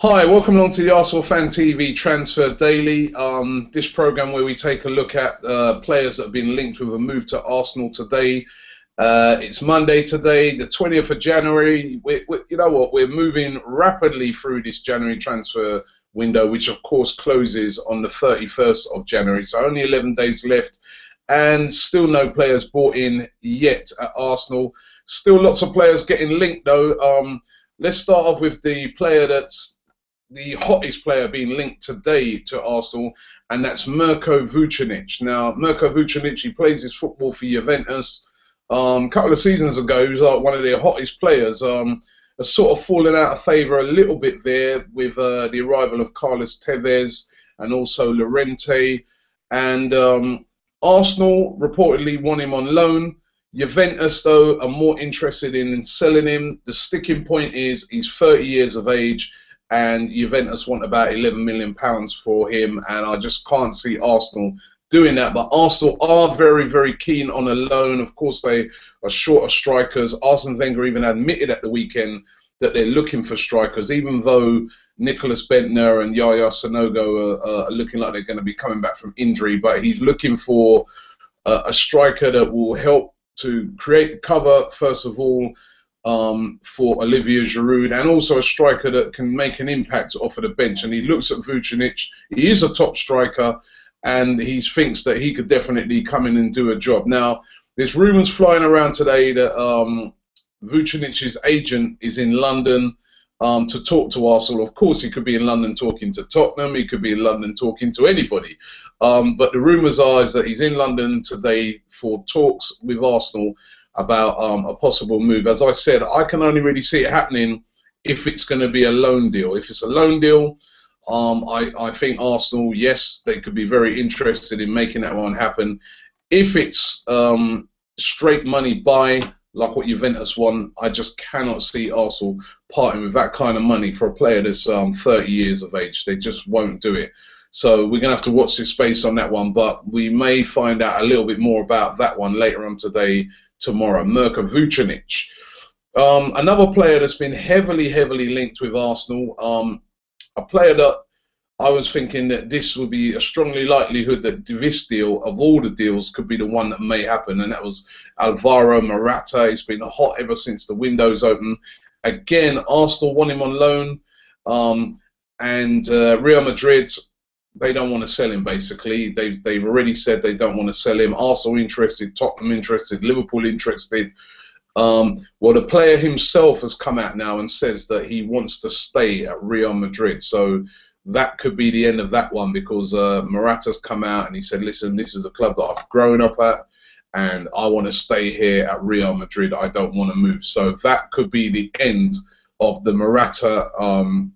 Hi, welcome along to the Arsenal Fan TV Transfer Daily. Um, this program where we take a look at uh, players that have been linked with a move to Arsenal today. Uh, it's Monday today, the 20th of January. we we you know what? We're moving rapidly through this January transfer window, which of course closes on the 31st of January. So only 11 days left, and still no players bought in yet at Arsenal. Still lots of players getting linked though. Um, let's start off with the player that's the hottest player being linked today to Arsenal, and that's Mirko Vucinic. Now, Mirko Vucinic, he plays his football for Juventus. Um, a couple of seasons ago, he was like one of their hottest players. Um, has sort of fallen out of favour a little bit there with uh, the arrival of Carlos Tevez and also Llorente. And um, Arsenal reportedly want him on loan. Juventus, though, are more interested in selling him. The sticking point is he's 30 years of age and Juventus want about 11 million pounds for him, and I just can't see Arsenal doing that. But Arsenal are very, very keen on a loan. Of course, they are short of strikers. Arsene Wenger even admitted at the weekend that they're looking for strikers, even though Nicklas Bendtner and Yaya Sanogo are, are looking like they're going to be coming back from injury. But he's looking for a, a striker that will help to create cover, first of all, um, for Olivier Giroud and also a striker that can make an impact off of the bench. And he looks at Vucinic. He is a top striker, and he thinks that he could definitely come in and do a job. Now, there's rumours flying around today that um, Vucinic's agent is in London. Um, to talk to Arsenal. Of course, he could be in London talking to Tottenham. He could be in London talking to anybody. Um, but the rumours are is that he's in London today for talks with Arsenal about um, a possible move. As I said, I can only really see it happening if it's going to be a loan deal. If it's a loan deal, um, I, I think Arsenal, yes, they could be very interested in making that one happen. If it's um, straight money buy, like what Juventus won, I just cannot see Arsenal parting with that kind of money for a player that's um, 30 years of age. They just won't do it. So we're going to have to watch this space on that one, but we may find out a little bit more about that one later on today tomorrow, Mirko Vucinic. Um, another player that's been heavily, heavily linked with Arsenal, um, a player that I was thinking that this would be a strongly likelihood that this deal, of all the deals, could be the one that may happen, and that was Alvaro Morata. He's been hot ever since the window's open. Again, Arsenal want him on loan, um, and uh, Real Madrid they don't want to sell him. Basically, they've they've already said they don't want to sell him. Arsenal interested, Tottenham interested, Liverpool interested. Um, well, the player himself has come out now and says that he wants to stay at Real Madrid. So that could be the end of that one because uh, Morata's come out and he said, "Listen, this is a club that I've grown up at, and I want to stay here at Real Madrid. I don't want to move." So that could be the end of the Morata um,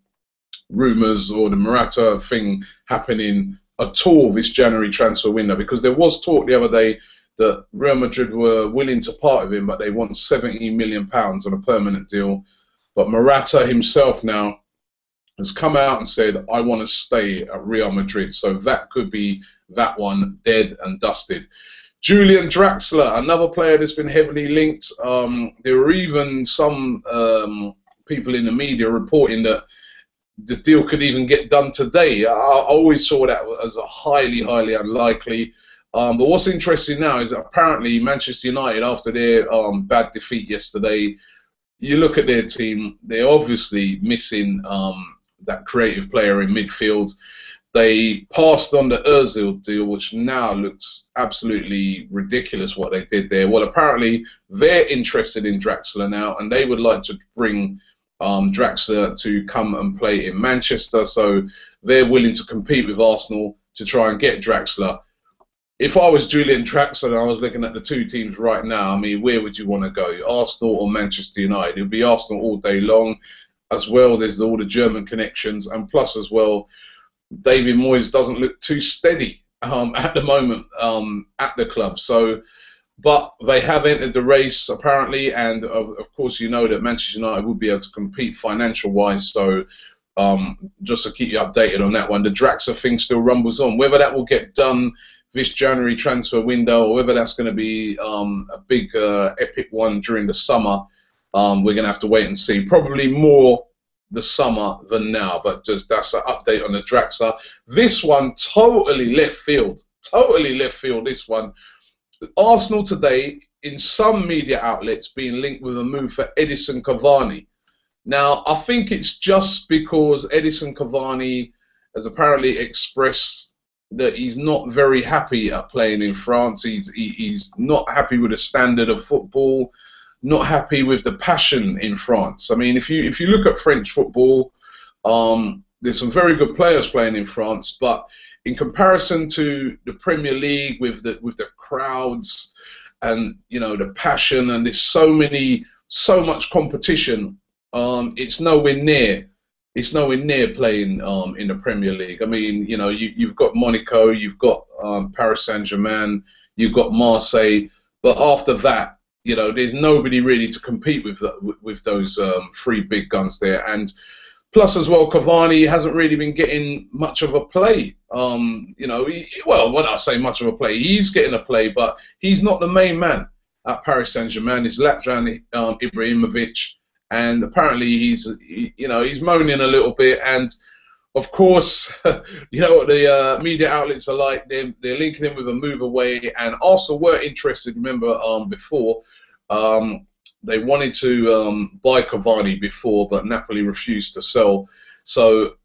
rumours or the Morata thing happening at all this January transfer window because there was talk the other day that Real Madrid were willing to part with him, but they want 70 million pounds on a permanent deal. But Morata himself now has come out and said, "I want to stay at Real Madrid." So that could be that one dead and dusted. Julian Draxler, another player that's been heavily linked. Um, there were even some um, people in the media reporting that the deal could even get done today. I, always saw that as a highly, highly unlikely. Um, but what's interesting now is that apparently Manchester United, after their um, bad defeat yesterday, you look at their team, they're obviously missing um, that creative player in midfield. They passed on the Ozil deal, which now looks absolutely ridiculous what they did there. Well, apparently they're interested in Draxler now, and they would like to bring um, Draxler to come and play in Manchester. So they're willing to compete with Arsenal to try and get Draxler. If I was Julian Draxler and I was looking at the two teams right now, I mean, where would you want to go? Arsenal or Manchester United? It would be Arsenal all day long. As well, there's all the German connections, and plus as well, David Moyes doesn't look too steady um, at the moment um, at the club. So but they have entered the race apparently, and of, of course you know that Manchester United will be able to compete financial wise. So um, just to keep you updated on that one, the Draxler thing still rumbles on. Whether that will get done this January transfer window, or whether that's going to be um, a big uh, epic one during the summer, um, we're going to have to wait and see. Probably more the summer than now. But just that's an update on the Draxler. This one totally left field. Totally left field. This one. Arsenal today, in some media outlets, being linked with a move for Edison Cavani. Now, I think it's just because Edison Cavani has apparently expressed that he's not very happy at playing in France. He's he, he's not happy with the standard of football, not happy with the passion in France. I mean, if you if you look at French football, um, there's some very good players playing in France, but in comparison to the Premier League with the with the crowds and you know the passion and there's so many so much competition, um, it's nowhere near it's nowhere near playing um, in the Premier League. I mean, you know, you, you've got Monaco, you've got um, Paris Saint Germain, you've got Marseille, but after that, you know, there's nobody really to compete with with those um, three big guns there. And plus, as well, Cavani hasn't really been getting much of a play. Um, you know, he, well, when I say much of a play, he's getting a play, but he's not the main man at Paris Saint Germain. It's Zlatan um, Ibrahimovic and apparently he's he, you know he's moaning a little bit and of course you know what the uh, media outlets are like they're, they're linking him with a move away and also were interested remember um, before um, they wanted to um, buy Cavani before but Napoli refused to sell. So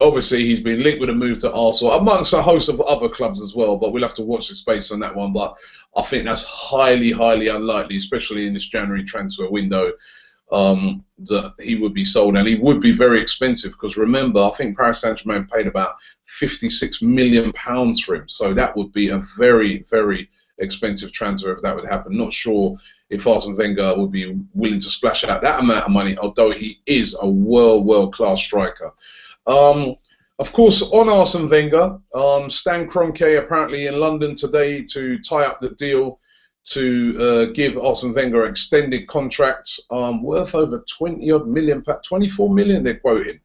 obviously he's been linked with a move to Arsenal amongst a host of other clubs as well but we'll have to watch the space on that one. But I think that's highly highly unlikely especially in this January transfer window um, that he would be sold, and he would be very expensive because remember, I think Paris Saint Germain paid about 56 million pounds for him, so that would be a very, very expensive transfer if that would happen. Not sure if Arsene Wenger would be willing to splash out that amount of money, although he is a world, world class striker. Um, of course, on Arsene Wenger, um, Stan Kroenke apparently in London today to tie up the deal to uh, give Arsene Wenger extended contracts um, worth over 20 odd million, 24 million they're quoting,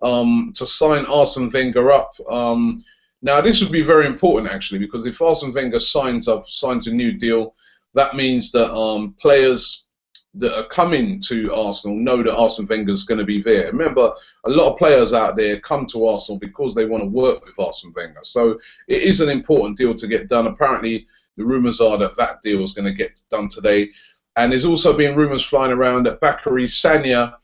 um, to sign Arsene Wenger up. Um, now this would be very important actually because if Arsene Wenger signs up, signs a new deal, that means that um, players that are coming to Arsenal know that Arsene is going to be there. Remember, a lot of players out there come to Arsenal because they want to work with Arsene Wenger. So it is an important deal to get done. Apparently, the rumours are that that deal is going to get done today. And there's also been rumours flying around that Bacary Sagna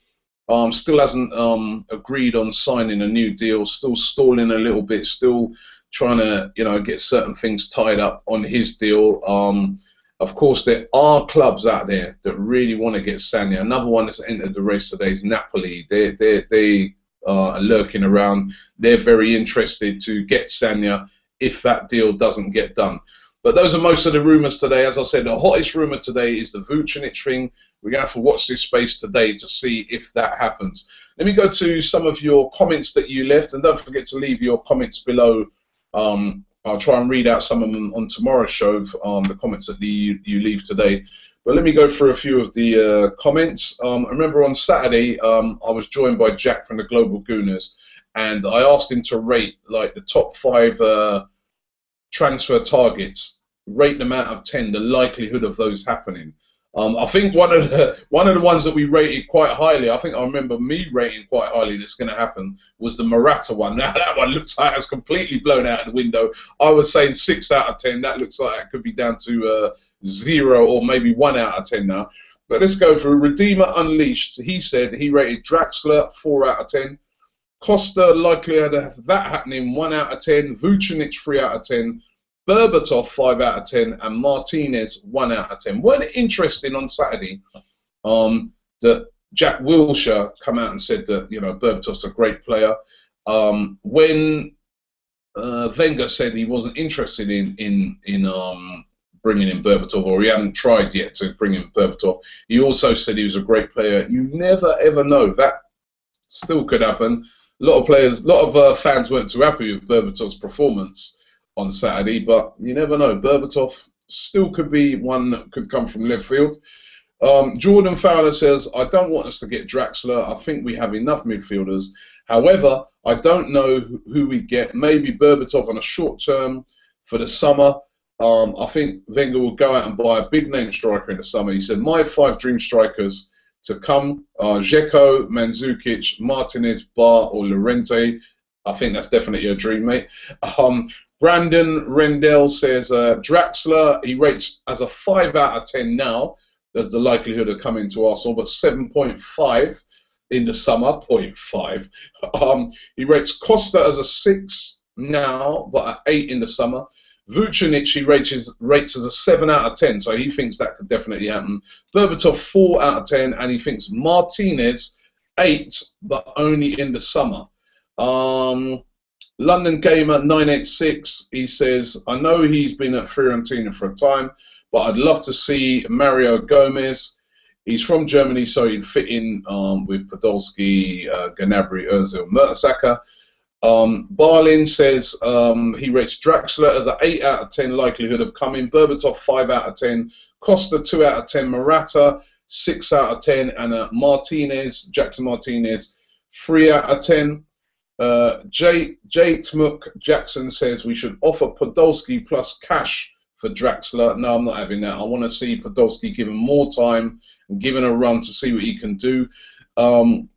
um, still hasn't um, agreed on signing a new deal, still stalling a little bit, still trying to you know get certain things tied up on his deal. Um, of course, there are clubs out there that really want to get Sagna. Another one that's entered the race today is Napoli. They they they are lurking around. They're very interested to get Sagna if that deal doesn't get done. But those are most of the rumours today. As I said, the hottest rumour today is the Vucinic thing. We're going to have to watch this space today to see if that happens. Let me go to some of your comments that you left, and don't forget to leave your comments below. Um, I'll try and read out some of them on tomorrow's show, um, the comments that you, you leave today. But let me go through a few of the uh, comments. Um, I remember on Saturday, um, I was joined by Jack from the Global Gooners, and I asked him to rate like the top five uh, transfer targets, rate them out of 10, the likelihood of those happening. Um, I think one of the one of the ones that we rated quite highly, I think I remember me rating quite highly that's going to happen was the Morata one. Now that one looks like it's completely blown out of the window. I was saying six out of ten. That looks like it could be down to uh, zero or maybe one out of ten now. But let's go through Redeemer Unleashed. He said he rated Draxler four out of ten. Costa likelihood of that happening, 1 out of 10. Vucinic, 3 out of 10. Berbatov, 5 out of 10. And Martinez, 1 out of 10. Wasn't it interesting on Saturday um, that Jack Wilshere come out and said that, you know, Berbatov's a great player. Um, when uh, Wenger said he wasn't interested in, in, in um, bringing in Berbatov, or he hadn't tried yet to bring in Berbatov, he also said he was a great player. You never, ever know. That still could happen a lot of players, a lot of uh, fans weren't too happy with Berbatov's performance on Saturday, but you never know. Berbatov still could be one that could come from left field. Um, Jordan Fowler says, I don't want us to get Draxler. I think we have enough midfielders. However, I don't know who we get. Maybe Berbatov on a short term for the summer. Um, I think Wenger will go out and buy a big name striker in the summer. He said, My five dream strikers to come. Uh, Dzeko, Mandzukic, Martinez, Bar, or Llorente. I think that's definitely a dream, mate. Um, Brandon Rendell says uh, Draxler, he rates as a 5 out of 10 now. There's the likelihood of coming to Arsenal, but 7.5 in the summer, 0.5. Um, he rates Costa as a 6 now, but at 8 in the summer. Vucinic he rates, rates as a 7 out of 10, so he thinks that could definitely happen. Berbatov 4 out of 10, and he thinks Martinez 8, but only in the summer. Um, London Gamer 986, he says, I know he's been at Fiorentina for a time, but I'd love to see Mario Gomez. He's from Germany, so he'd fit in um, with Podolski, uh, Gnabry, Ozil, Mertesacker. Um, Barlin says um, he rates Draxler as an 8 out of 10 likelihood of coming, Berbatov 5 out of 10, Costa 2 out of 10, Morata 6 out of 10, and uh, Martinez, Jackson Martinez 3 out of 10. Uh, J. J. Tmuk Jackson says we should offer Podolski plus cash for Draxler. No, I'm not having that. I want to see Podolski given more time and given a run to see what he can do. Um,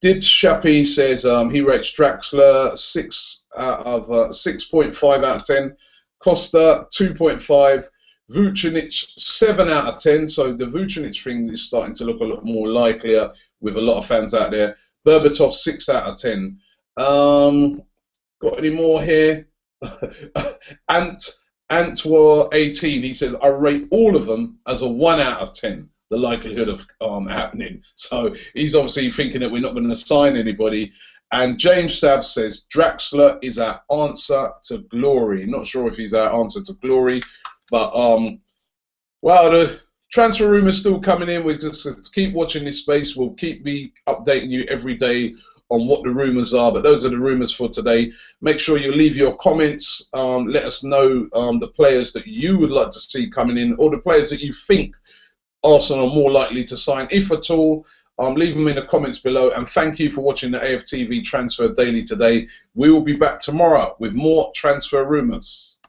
Did Shappy says um, he rates Draxler six out of uh, 6.5 out of 10. Costa 2.5. Vucinic 7 out of 10. So the Vucinic thing is starting to look a lot more likelier with a lot of fans out there. Berbatov 6 out of 10. Um, got any more here? Ant Antwar 18, he says, I rate all of them as a 1 out of 10, the likelihood of um, happening. So he's obviously thinking that we're not going to sign anybody. And James Sav says, Draxler is our answer to glory. Not sure if he's our answer to glory, but, um, well, the transfer rumours still coming in. We just keep watching this space. We'll keep me updating you every day on what the rumours are, but those are the rumours for today. Make sure you leave your comments. Um, let us know um, the players that you would like to see coming in, or the players that you think Arsenal are more likely to sign, if at all. Um, leave them in the comments below. And thank you for watching the AFTV Transfer Daily today. We will be back tomorrow with more transfer rumours.